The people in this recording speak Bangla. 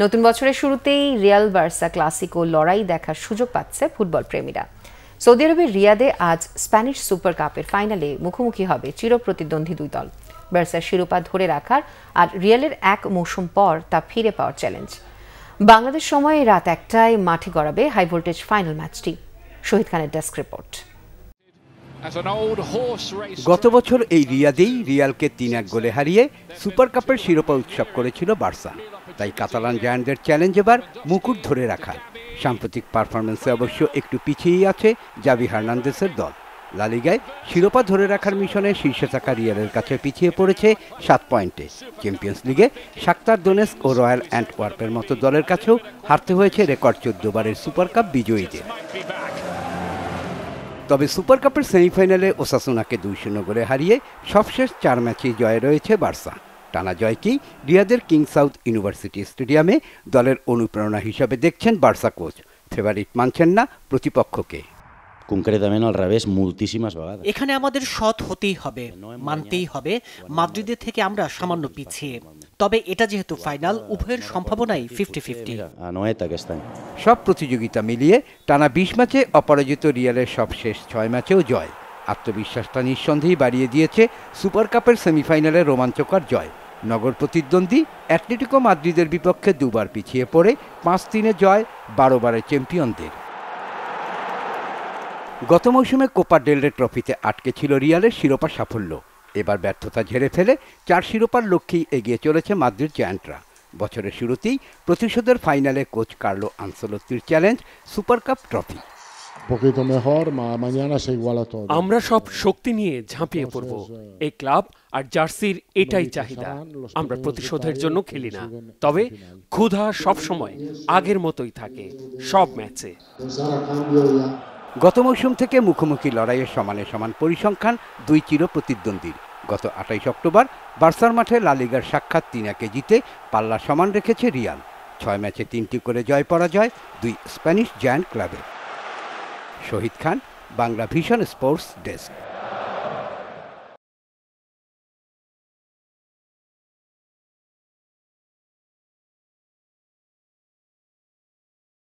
নতুন বছরের শুরুতেই রিয়াল বার্সা ক্লাসিকো লড়াই দেখার সুযোগ পাচ্ছে ফুটবল প্রেমীরা। সৌদি আরবের রিয়াদে আজ স্প্যানিশ সুপার কাপের ফাইনালে মুখোমুখি হবে চিরপ্রতিদ্বন্দ্বী দুই দল। বার্সার শিরোপা ধরে রাখার আর রিয়ালের এক মৌসুম পর তা ফিরে পাওয়ার চ্যালেঞ্জ বাংলাদেশ সময়ে রাত একটায় মাঠে গড়াবে হাই ভোল্টেজ ফাইনাল ম্যাচটি। শহীদ খানের ডেস্ক রিপোর্ট। গত বছর এই রিয়াদেই রিয়ালকে তিন এক গোলে হারিয়ে সুপার কাপের শিরোপা উৎসব করেছিল বার্সা। তাই কাতালান জায়ান্টদের চ্যালেঞ্জ এবার মুকুট ধরে রাখা সাম্প্রতিক পারফরমেন্সে অবশ্য একটু পিছিয়েই আছে জাবি হার্নান্দেসের দল। লালিগায় শিরোপা ধরে রাখার মিশনে শীর্ষে থাকা রিয়ালের কাছে পিছিয়ে পড়েছে সাত পয়েন্টে। চ্যাম্পিয়ন্স লিগে সাক্তার দোনেস ও রয়্যাল অ্যান্ড ওয়ার্পের মতো দলের কাছেও হারতে হয়েছে রেকর্ড চোদ্দ বারের সুপার কাপ বিজয়ীদের। তবে সুপার কাপের সেমিফাইনালে ওসাসুনাকে দুই শূন্য গোলে হারিয়ে সবশেষ চার ম্যাচেই জয়ে রয়েছে বার্সা। টানা জয়কেই রিয়াদের কিং সাউথ ইউনিভার্সিটি স্টেডিয়ামে দলের অনুপ্রেরণা হিসাবে দেখছেন বার্সা কোচ। ফেভারিট মানছেন না প্রতিপক্ষকে। Concretament al revés moltíssimes vegades. এখানে আমাদের সৎ হতেই হবে মানতেই হবে। মাদ্রিদের থেকে আমরা সামান্য পিছিয়ে। তবে এটা যেহেতু ফাইনাল উভয়ের সম্ভাবনাই ফিফটি ফিফটি। সব প্রতিযোগিতা মিলিয়ে টানা বিশ ম্যাচে অপরাজিত রিয়ালের সব শেষ ছয় ম্যাচেও জয়। আত্মবিশ্বাসটা নিঃসন্দেহেই বাড়িয়ে দিয়েছে সুপার কাপের সেমিফাইনালে রোমাঞ্চকর জয়। নগর প্রতিদ্বন্দ্বী অ্যাটলেটিকো মাদ্রিদের বিপক্ষে দুবার পিছিয়ে পড়ে পাঁচ তিনে জয় বারো বারের চ্যাম্পিয়নদের। গত মৌসুমে কোপা ডেলরে ট্রফিতে আটকে ছিল রিয়ালের শিরোপা সাফল্য। এবার ব্যর্থতা ঝেড়ে ফেলে চার শিরোপার লক্ষ্যেই এগিয়ে চলেছে মাদ্রিদ জায়ান্টরা। বছরের শুরুতেই প্রতিশোধের ফাইনালে কোচ কার্লো আনসেলোত্তির চ্যালেঞ্জ সুপার কাপ ট্রফি. আমরা সব শক্তি নিয়ে ঝাঁপিয়ে পড়ব। এই ক্লাব আর জার্সির এটাই চাহিদা। আমরা প্রতিশোধের জন্য খেলি না। তবে ক্ষুধা সবসময় আগের মতোই থাকে সব ম্যাচে। গত মৌসুম থেকে মুখোমুখি লড়াইয়ের সমানে সমান পরিসংখ্যান, দুই চির প্রতিদ্বন্দ্বীর। গত আঠাইশ অক্টোবর, বার্সার মাঠে লালিগার সাক্ষাৎ তিনাকে জিতে পাল্লা সমান রেখেছে রিয়াল। ছয় ম্যাচে তিনটি করে জয় পরাজয়, দুই স্প্যানিশ জায়ান্ট ক্লাবে। Shahid Khan, Bangla vision sports desk.